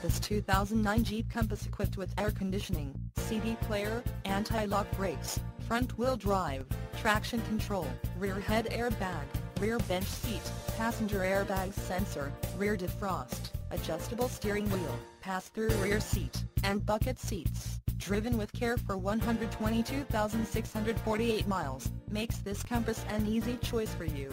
This 2009 Jeep Compass equipped with air conditioning, CD player, anti-lock brakes, front-wheel drive, traction control, rear head airbag, rear bench seat, passenger airbag sensor, rear defrost, adjustable steering wheel, pass-through rear seat, and bucket seats. Driven with care for 122,648 miles, makes this Compass an easy choice for you.